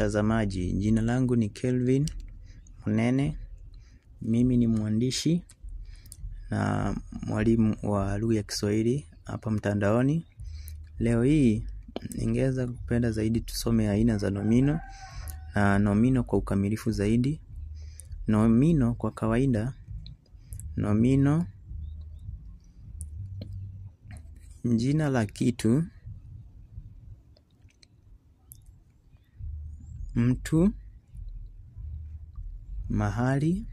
mtazamaji, jina langu ni Kelvin Munene. Mimi ni mwandishi na mwalimu wa lugha ya Kiswahili hapa mtandaoni. Leo hii ningeweza kupenda zaidi tusome aina za nomino na nomino kwa ukamilifu zaidi. Nomino kwa kawaida, nomino jina la kitu, mtu, mahali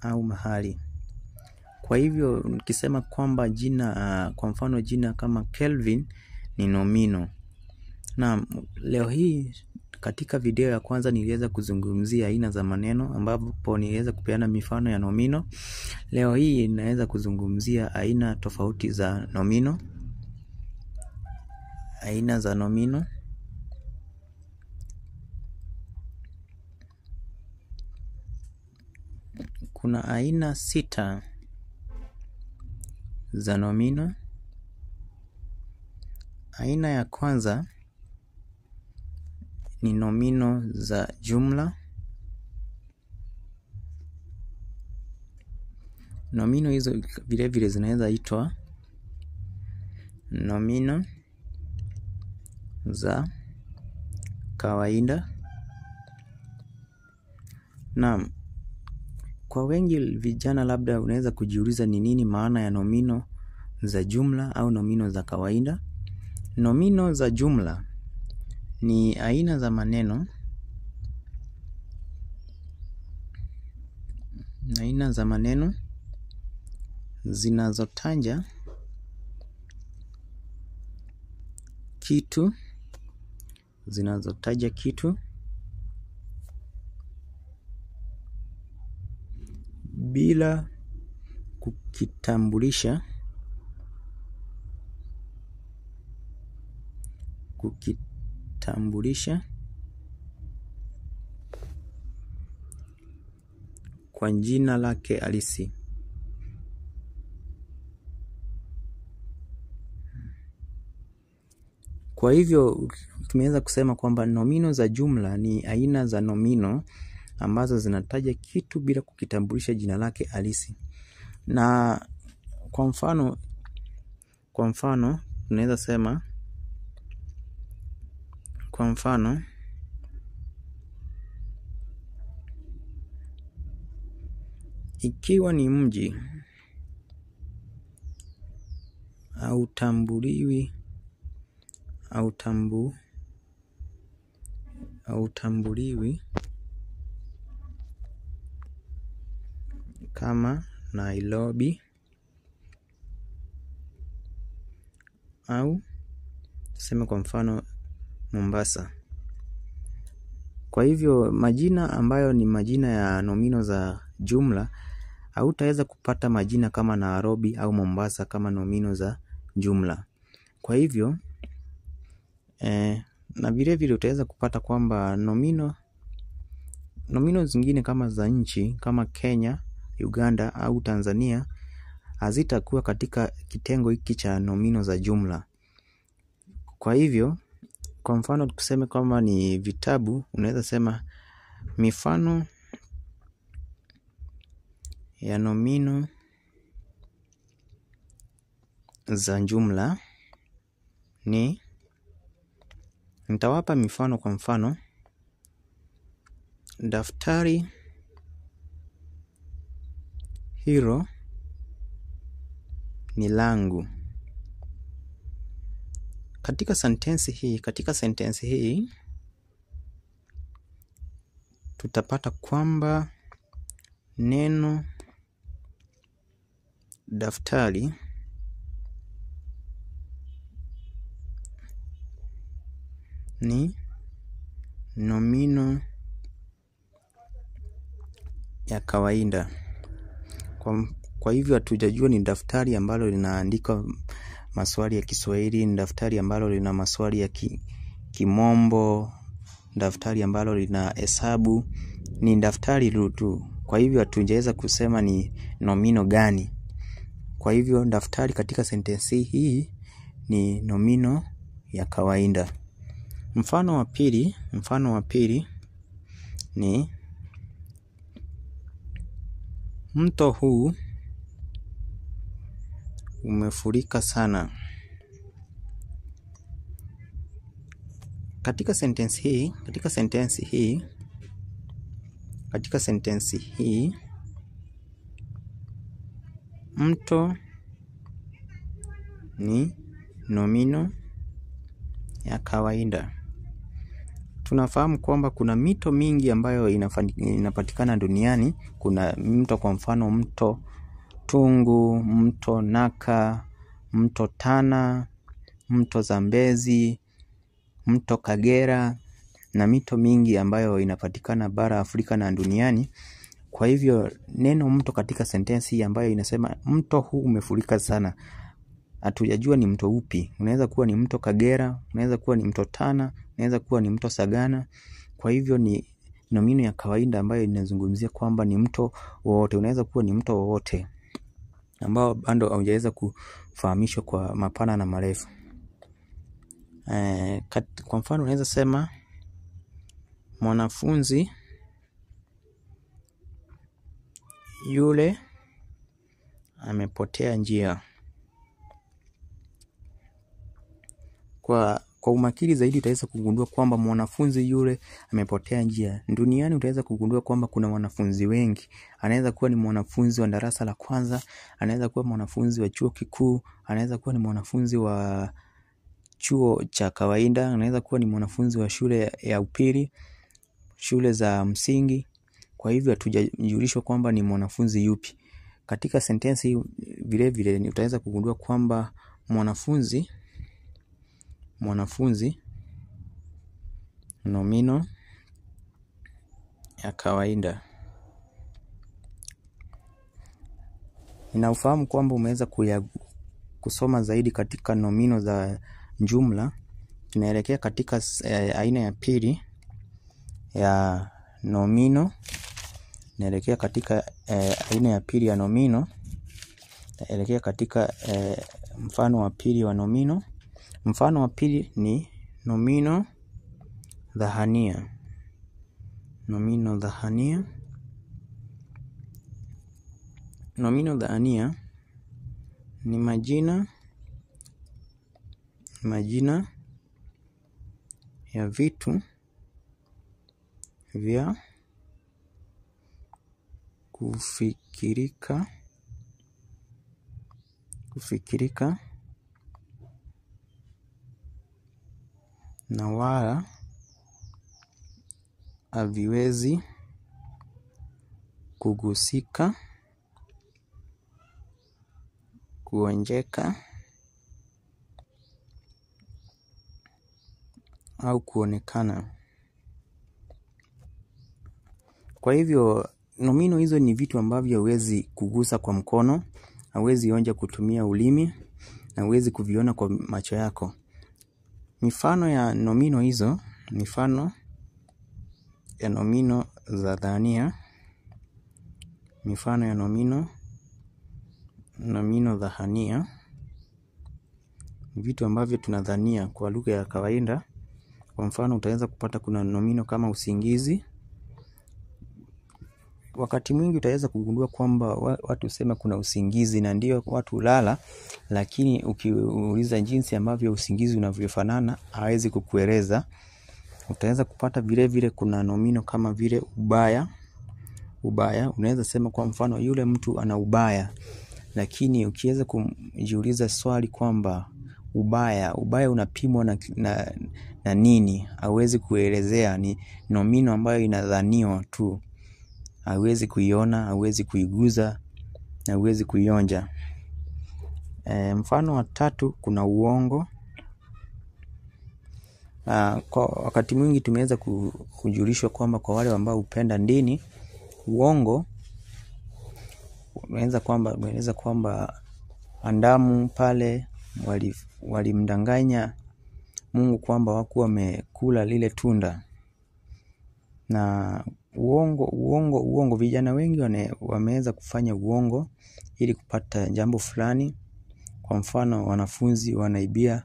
au mahali. Kwa hivyo nikisema kwamba jina, kwa mfano jina kama Kelvin ni nomino. Na leo hii katika video ya kwanza niliweza kuzungumzia aina za maneno ambapo niliweza kupeana mifano ya nomino. Leo hii naweza kuzungumzia aina tofauti za nomino. Aina za nomino. Kuna aina sita za nomino. Aina ya kwanza ni nomino za jumla. Nomino hizo vile vile zinaweza itwa nomino za kawaida. Naam, kwa wengi vijana labda unaweza kujiuliza ni nini maana ya nomino za jumla au nomino za kawaida. Nomino za jumla ni aina za maneno, aina za maneno zinazotanja kitu, zinazotaja kitu bila kukitambulisha, kukitambulisha kwa jina lake halisi. Kwa hivyo tumeweza kusema kwamba nomino za jumla ni aina za nomino ambazo zinataja kitu bila kukitambulisha jina lake halisi. Na kwa mfano, kwa mfano tunaweza sema, kwa mfano ikiwa ni mji hautambuliwi hautambu hautambuliwi kama Nairobi au tuseme kwa mfano Mombasa. Kwa hivyo majina ambayo ni majina ya nomino za jumla hautaweza kupata majina kama Nairobi au Mombasa kama nomino za jumla. Kwa hivyo eh, na vile vile utaweza kupata kwamba nomino nomino zingine kama za nchi kama Kenya, Uganda au Tanzania hazitakuwa katika kitengo hiki cha nomino za jumla. Kwa hivyo kwa mfano tuseme kwamba ni vitabu, unaweza sema mifano ya nomino za jumla ni, nitawapa mifano kwa mfano daftari, hilo ni langu. Katika sentensi hii, katika sentensi hii tutapata kwamba neno daftari ni nomino ya kawaida. Kwa, kwa hivyo hatujajua ni daftari ambalo linaandika maswali ya Kiswahili, ni daftari ambalo lina maswali ya ki, Kimombo, daftari ambalo lina hesabu, ni daftari tu. Kwa hivyo hatujaweza kusema ni nomino gani. Kwa hivyo daftari katika sentensi hii ni nomino ya kawaida. Mfano wa pili, mfano wa pili ni mto huu umefurika sana. Katika sentensi hii, katika sentensi hii, katika sentensi hii mto ni nomino ya kawaida. Tunafahamu kwamba kuna mito mingi ambayo inapatikana duniani. Kuna mto kwa mfano mto Tungu, mto Naka, mto Tana, mto Zambezi, mto Kagera na mito mingi ambayo inapatikana bara Afrika na duniani. Kwa hivyo neno mto katika sentensi ambayo inasema mto huu umefurika sana, hatujajua ni mto upi. Unaweza kuwa ni mto Kagera, unaweza kuwa ni mto Tana, unaweza kuwa ni mto Sagana. Kwa hivyo ni nomino ya kawaida ambayo inazungumzia kwamba ni mto wowote, unaweza kuwa ni mto wowote ambao bado haujaweza kufahamishwa kwa mapana na marefu. E, kwa mfano unaweza sema mwanafunzi yule amepotea njia. Kwa, kwa umakini zaidi utaweza kugundua kwamba mwanafunzi yule amepotea njia. Duniani utaweza kugundua kwamba kuna wanafunzi wengi. Anaweza kuwa ni mwanafunzi wa darasa la kwanza, anaweza kuwa mwanafunzi wa chuo kikuu, anaweza kuwa ni mwanafunzi wa chuo cha kawaida, anaweza kuwa ni mwanafunzi wa shule ya upili, shule za msingi. Kwa hivyo hatujajulishwa kwamba ni mwanafunzi yupi. Katika sentensi vile vile utaweza kugundua kwamba mwanafunzi mwanafunzi nomino ya kawaida. Ninaufahamu kwamba umeweza kusoma zaidi katika nomino za jumla. Tunaelekea katika eh, aina ya pili ya nomino. Naelekea katika eh, aina ya pili ya nomino. Naelekea katika eh, mfano wa pili wa nomino. Mfano wa pili ni nomino dhahania. Nomino dhahania. Nomino dhahania ni majina majina ya vitu vya kufikirika kufikirika na wala haviwezi kugusika, kuonjeka au kuonekana. Kwa hivyo nomino hizo ni vitu ambavyo hawezi kugusa kwa mkono, hauwezi onja kutumia ulimi na huwezi kuviona kwa macho yako. Mifano ya nomino hizo, mifano ya nomino za dhania, mifano ya nomino nomino dhahania, vitu ambavyo tunadhania kwa lugha ya kawaida. Kwa mfano utaweza kupata kuna nomino kama usingizi. Wakati mwingi utaweza kugundua kwamba watu husema kuna usingizi na ndio watu hulala, lakini ukiuliza jinsi ambavyo usingizi unavyofanana hawezi kukueleza. Utaweza kupata vile vile kuna nomino kama vile ubaya. Ubaya unaweza sema kwa mfano yule mtu ana ubaya, lakini ukiweza kujiuliza swali kwamba ubaya ubaya unapimwa na, na, na nini, hawezi kuelezea. Ni nomino ambayo inadhaniwa tu, hauwezi kuiona, hauwezi kuiguza na hauwezi kuionja. E, mfano wa tatu kuna uongo. na kwa wakati mwingi tumeweza kujulishwa kwamba kwa wale ambao hupenda dini, uongo unaweza kwamba umeeleza kwamba andamu pale walimdanganya wali Mungu kwamba wakuwa wamekula lile tunda, na uongo uongo uongo, vijana wengi wameweza kufanya uongo ili kupata jambo fulani. Kwa mfano wanafunzi wanaibia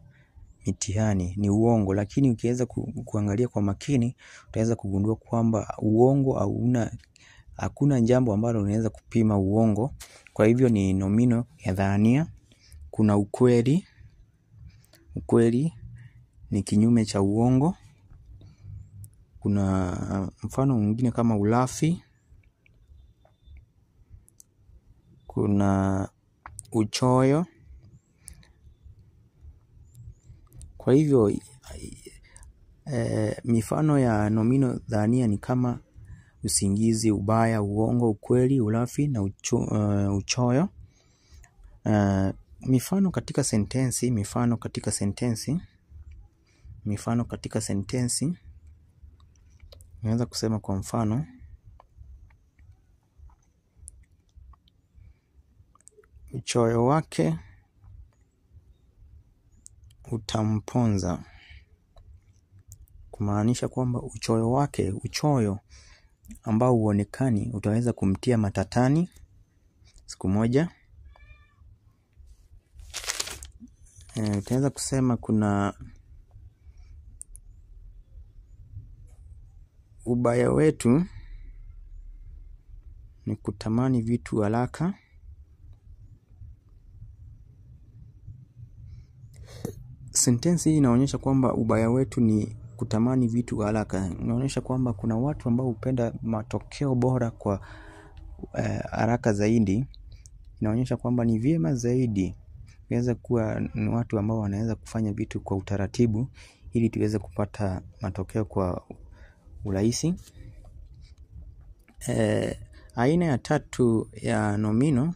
mitihani ni uongo, lakini ukiweza ku, kuangalia kwa makini utaweza kugundua kwamba uongo hauna hakuna jambo ambalo unaweza kupima uongo. Kwa hivyo ni nomino ya dhania. Kuna ukweli, ukweli ni kinyume cha uongo. Kuna mfano mwingine kama ulafi. Kuna uchoyo. Kwa hivyo e, mifano ya nomino dhania ni kama usingizi, ubaya, uongo, ukweli, ulafi na ucho, uh, uchoyo. Uh, mifano katika sentensi, mifano katika sentensi, mifano katika sentensi. Naweza kusema kwa mfano, uchoyo wake utamponza, kumaanisha kwamba uchoyo wake, uchoyo ambao huonekani utaweza kumtia matatani siku moja. E, utaweza kusema kuna ubaya wetu ni kutamani vitu haraka. Sentensi hii inaonyesha kwamba ubaya wetu ni kutamani vitu haraka. Inaonyesha kwamba kuna watu ambao hupenda matokeo bora kwa haraka uh, zaidi. Inaonyesha kwamba ni vyema zaidi tuweze kuwa ni watu ambao wanaweza kufanya vitu kwa utaratibu ili tuweze kupata matokeo kwa urahisi. e, aina ya tatu ya nomino,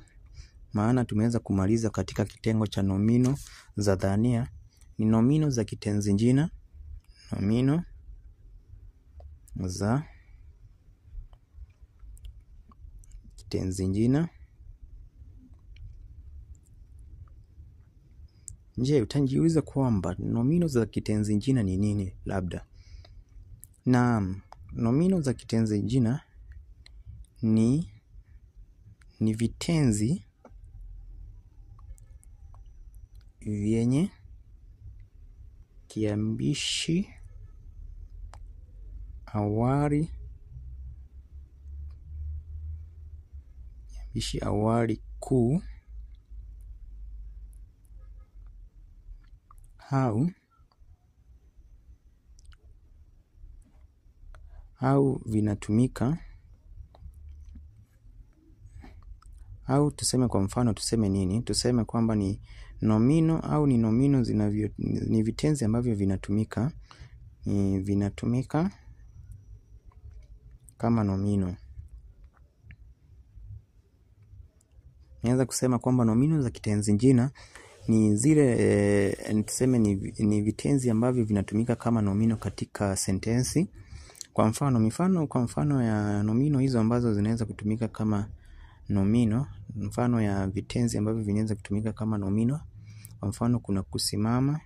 maana tumeweza kumaliza katika kitengo cha nomino za dhania, ni nomino za kitenzi jina. Nomino za kitenzi jina. Je, utajiuliza kwamba nomino za kitenzi jina ni nini? Labda naam, nomino za kitenzi jina ni ni vitenzi vyenye kiambishi awali kiambishi awali kuu au au vinatumika au tuseme kwa mfano, tuseme nini? Tuseme kwamba ni nomino au ni nomino zinavyo, ni vitenzi ambavyo vinatumika ni vinatumika kama nomino. Naweza kusema kwamba nomino za kitenzi jina ni zile e, tuseme ni, ni vitenzi ambavyo vinatumika kama nomino katika sentensi. Kwa mfano mifano, kwa mfano ya nomino hizo ambazo zinaweza kutumika kama nomino, mfano ya vitenzi ambavyo vinaweza kutumika kama nomino. Kwa mfano kuna kusimama,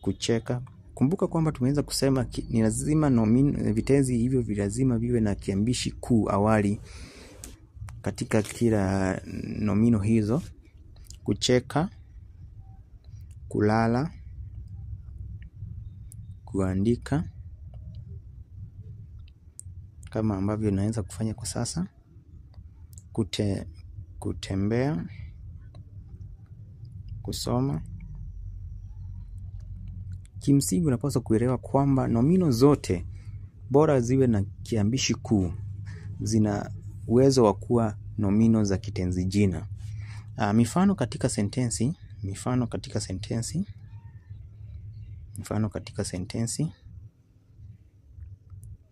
kucheka. Kumbuka kwamba tumeweza kusema ni lazima nomino, vitenzi hivyo vilazima viwe na kiambishi kuu awali katika kila nomino hizo. Kucheka, kulala, kuandika kama ambavyo naweza kufanya kwa sasa. Kute, kutembea, kusoma. Kimsingi unapaswa kuelewa kwamba nomino zote bora ziwe na kiambishi kuu zina uwezo wa kuwa nomino za kitenzi jina. Uh, mifano katika sentensi, mifano katika sentensi, mifano katika sentensi,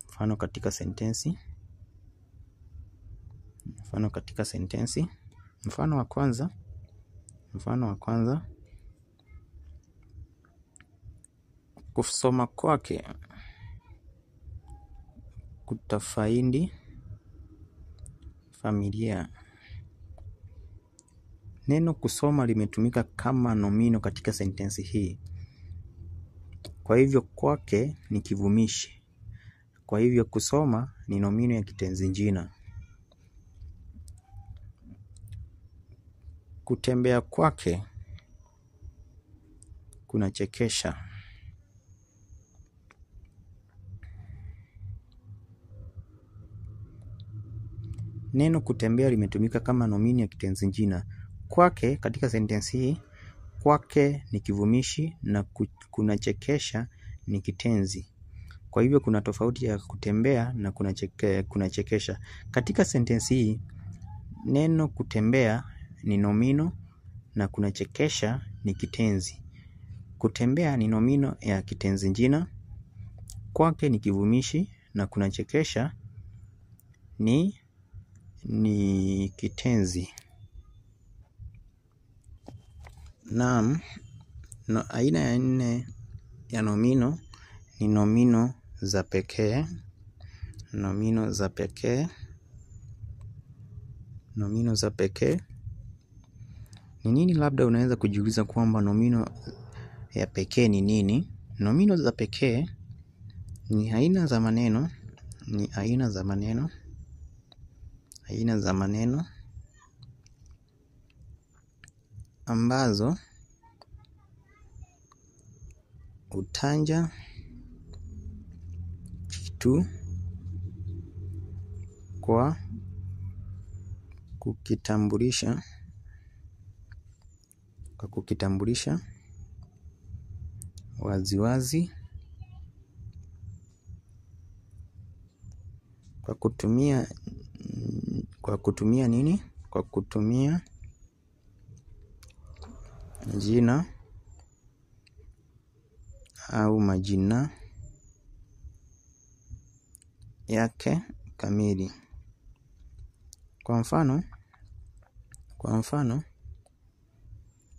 mfano katika sentensi, mfano katika sentensi. Mfano wa kwanza, mfano wa kwanza, kusoma kwake kutafaindi familia. Neno kusoma limetumika kama nomino katika sentensi hii. Kwa hivyo kwake ni kivumishi. Kwa hivyo kusoma ni nomino ya kitenzi jina. Kutembea kwake kunachekesha. Neno kutembea limetumika kama nomino ya kitenzi jina. Kwake katika sentensi hii, kwake ni kivumishi na kunachekesha ni kitenzi. Kwa hivyo kuna tofauti ya kutembea na kunacheke, kunachekesha. Katika sentensi hii, neno kutembea ni nomino na kunachekesha ni kitenzi. Kutembea ni nomino ya kitenzi jina, kwake ni kivumishi na kunachekesha ni ni kitenzi. Naam, aina ya nne ya nomino ni nomino za pekee. Nomino za pekee. Nomino za pekee ni nini? Labda unaweza kujiuliza kwamba nomino ya pekee ni nini? Nomino za pekee ni aina za maneno, ni aina za maneno, aina za maneno ambazo utanja kitu kwa kukitambulisha kwa kukitambulisha waziwazi kwa kutumia kwa kutumia nini? Kwa kutumia jina au majina yake kamili. Kwa mfano, kwa mfano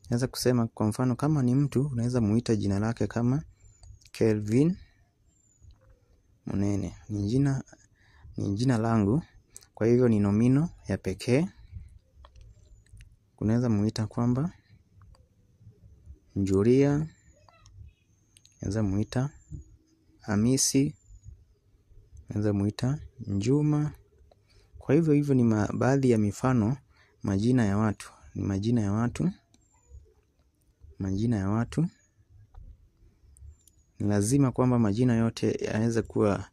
naweza kusema kwa mfano kama ni mtu unaweza muita jina lake kama Kelvin Munene. Ni jina ni jina langu, kwa hivyo ni nomino ya pekee. Unaweza muita kwamba Julia, naweza muita Hamisi, naweza muita Njuma. Kwa hivyo hivyo ni baadhi ya mifano majina ya watu, ni majina ya watu, majina ya watu. Ni lazima kwamba majina yote yaweze kuwa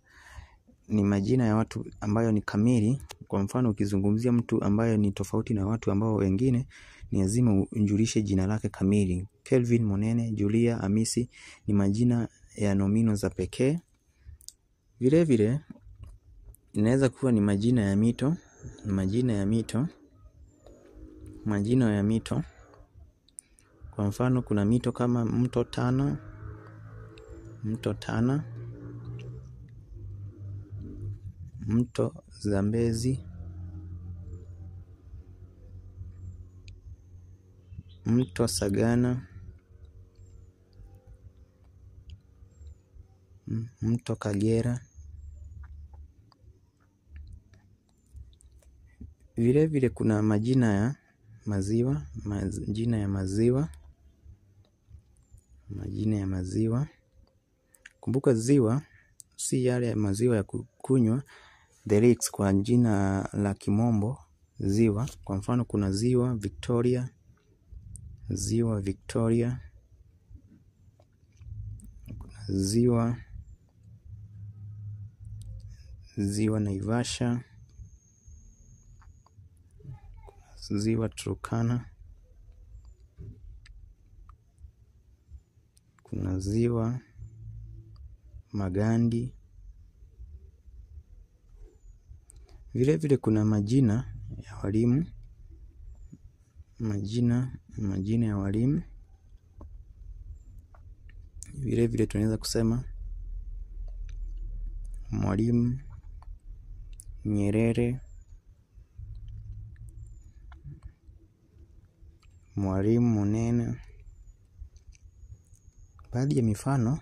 ni majina ya watu ambayo ni kamili. Kwa mfano ukizungumzia mtu ambaye ni tofauti na watu ambao wengine, ni lazima ujulishe jina lake kamili. Kelvin Monene, Julia, amisi ni majina ya nomino za pekee. Vilevile vile inaweza kuwa ni majina ya mito, majina ya mito, majina ya mito. Kwa mfano kuna mito kama mto Tana, mto Tana, mto Zambezi, mto Sagana, mto Kagera. Vile vile kuna majina ya maziwa, majina ya maziwa, majina ya maziwa. Kumbuka ziwa si yale ya maziwa ya kukunywa, the lakes kwa jina la kimombo ziwa. Kwa mfano kuna ziwa Victoria, ziwa Victoria, kuna ziwa ziwa Naivasha, ziwa Turkana, kuna ziwa Magandi. Vile vile kuna majina ya walimu, majina majina ya walimu. Vile vile tunaweza kusema Mwalimu Nyerere, Mwalimu Munene. Baadhi ya mifano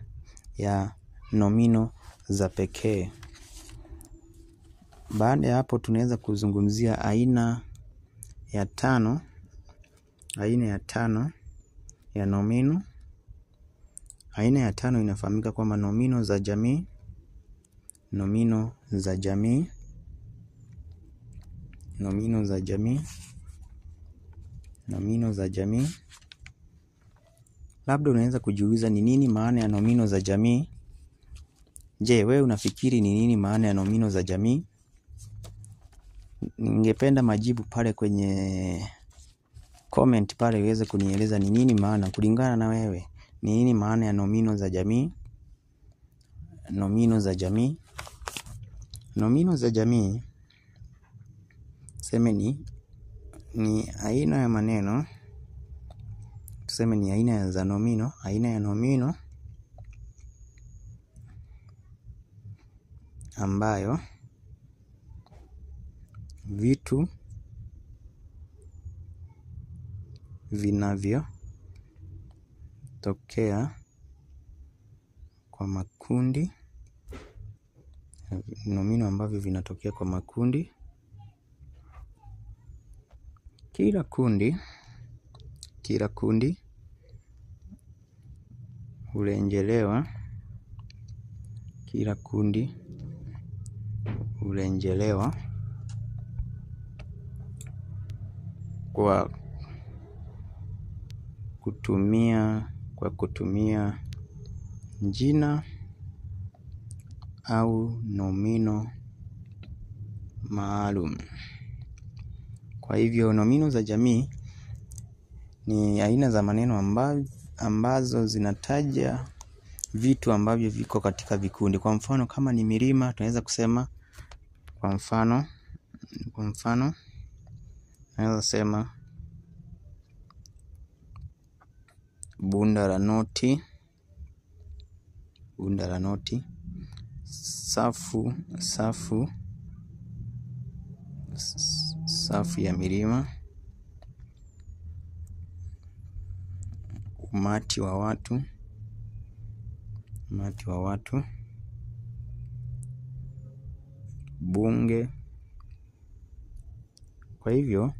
ya nomino za pekee. Baada ya hapo tunaweza kuzungumzia aina ya tano, aina ya tano ya nomino. Aina ya tano inafahamika kwamba nomino za jamii, nomino za jamii, nomino za jamii, nomino za jamii. Labda unaweza kujiuliza ni nini maana ya nomino za jamii? Je, wewe unafikiri ni nini maana ya nomino za jamii? Ningependa majibu pale kwenye comment pale uweze kunieleza ni nini maana kulingana na wewe. Ni nini maana ya nomino za jamii? Nomino za jamii. Nomino za jamii tuseme ni ni aina ya maneno tuseme ni aina ya za nomino, aina ya nomino ambayo vitu vinavyotokea kwa makundi, nomino ambavyo vinatokea kwa makundi. Kila kundi, kila kundi hurejelewa kila kundi hurejelewa kwa kutumia kwa kutumia jina au nomino maalum. Kwa hivyo nomino za jamii ni aina za maneno ambazo zinataja vitu ambavyo viko katika vikundi. Kwa mfano kama ni milima tunaweza kusema kwa mfano kwa mfano tunaweza sema bunda la noti, bunda la noti, safu safu safu ya milima, umati wa watu, umati wa watu, bunge. Kwa hivyo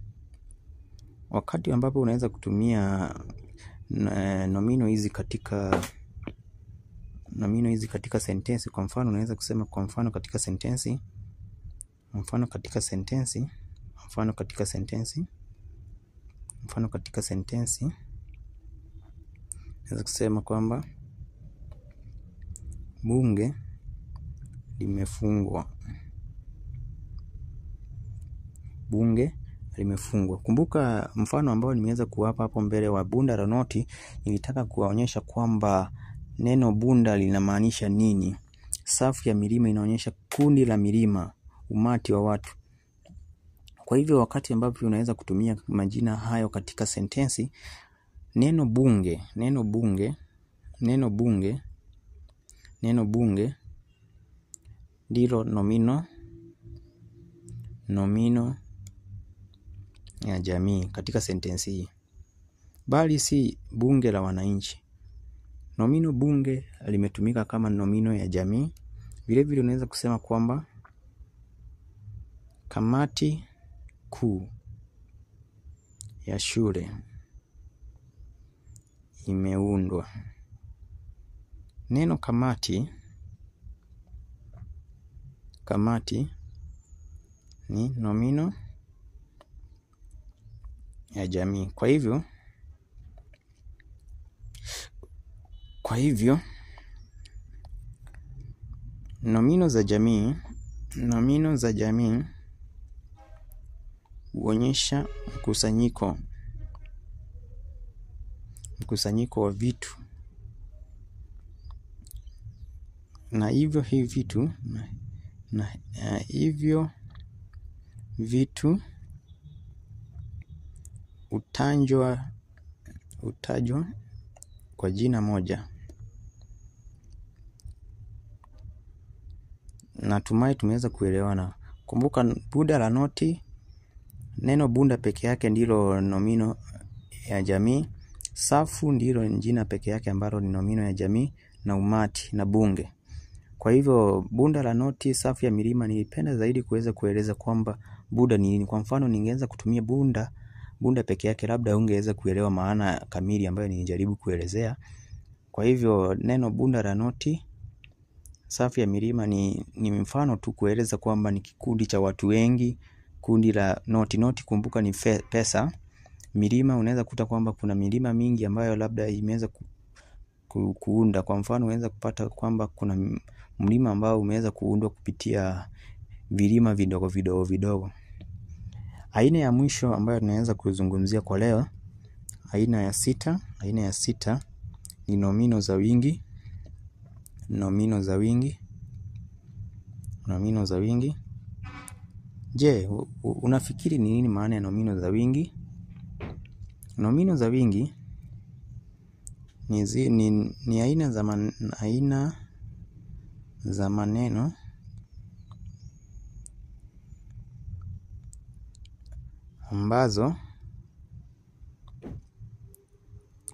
wakati ambapo unaweza kutumia nomino hizi katika nomino hizi katika sentensi, kwa mfano unaweza kusema kwa mfano katika sentensi, mfano katika sentensi, mfano katika sentensi, mfano katika sentensi, naweza kusema kwamba bunge limefungwa, bunge limefungwa. Kumbuka mfano ambao nimeweza kuwapa hapo mbele wa bunda la noti, nilitaka kuwaonyesha kwamba neno bunda linamaanisha nini. Safu ya milima inaonyesha kundi la milima, umati wa watu. Kwa hivyo wakati ambavyo unaweza kutumia majina hayo katika sentensi, neno bunge, neno bunge, neno bunge, neno bunge ndilo nomino, nomino ya jamii katika sentensi hii, bali si bunge la wananchi. Nomino bunge limetumika kama nomino ya jamii. Vilevile unaweza kusema kwamba kamati kuu ya shule imeundwa. Neno kamati, kamati ni nomino ya jamii. Kwa hivyo, kwa hivyo nomino za jamii, nomino za jamii huonyesha mkusanyiko, mkusanyiko wa vitu na hivyo hivi vitu na, na uh, hivyo vitu hutajwa hutajwa kwa jina moja. Natumai tumeweza kuelewana. Kumbuka bunda la noti, neno bunda peke yake ndilo nomino ya jamii. Safu ndilo jina peke yake ambalo ni nomino ya jamii, na umati na bunge. Kwa hivyo bunda la noti, safu ya milima, nilipenda zaidi kuweza kueleza kwamba bunda ni nini. Kwa mfano ningeweza kutumia bunda bunda peke yake, labda ungeweza kuelewa maana kamili ambayo nilijaribu kuelezea. Kwa hivyo neno bunda la noti, safu ya milima ni, ni mfano tu kueleza kwamba ni kikundi cha watu wengi. Kundi la noti, noti kumbuka ni pesa. Milima unaweza kuta kwamba kuna milima mingi ambayo labda imeweza ku, kuunda. Kwa mfano unaweza kupata kwamba kuna mlima ambao umeweza kuundwa kupitia vilima vidogo vidogo vidogo. Aina ya mwisho ambayo tunaweza kuzungumzia kwa leo, aina ya sita, aina ya sita ni nomino za wingi, nomino za wingi, nomino za wingi. Je, unafikiri ni nini maana ya nomino za wingi? Nomino za wingi ni, zi, ni, ni aina za man, aina za maneno ambazo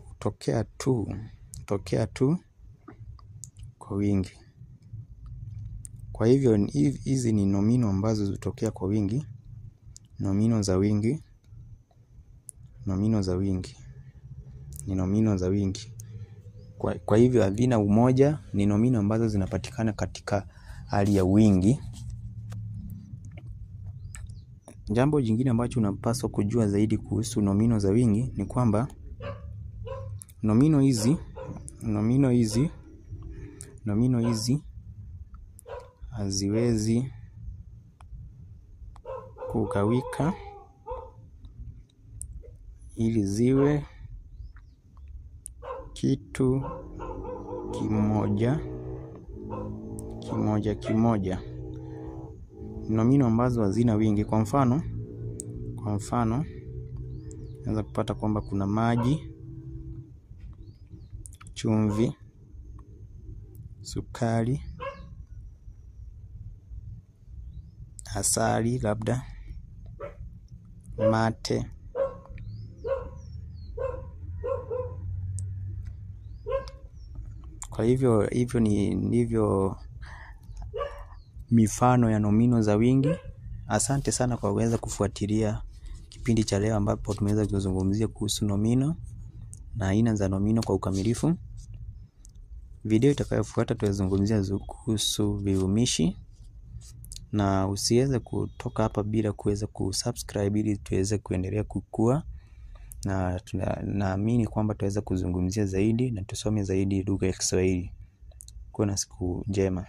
hutokea tu hutokea tu kwa wingi. Kwa hivyo hizi ni nomino ambazo zitokea kwa wingi, nomino za wingi, nomino za wingi, ni nomino za wingi. Kwa, kwa hivyo havina umoja, ni nomino ambazo zinapatikana katika hali ya wingi. Jambo jingine ambacho unapaswa kujua zaidi kuhusu nomino za wingi ni kwamba nomino hizi nomino hizi nomino hizi haziwezi kugawika ili ziwe kitu kimoja kimoja kimoja. Nomino ambazo hazina wingi. Kwa mfano, kwa mfano naweza kupata kwamba kuna maji, chumvi, sukari, asali, labda mate, kwa hivyo hivyo ni ndivyo mifano ya nomino za wingi. Asante sana kwa kuweza kufuatilia kipindi cha leo ambapo tumeweza kuzungumzia kuhusu nomino na aina za nomino kwa ukamilifu. Video itakayofuata tutazungumzia kuhusu vivumishi, na usiweze kutoka hapa bila kuweza kusubscribe ili tuweze kuendelea kukua, na naamini kwamba tutaweza kuzungumzia zaidi na tusome zaidi lugha ya Kiswahili. Kuwa na siku njema.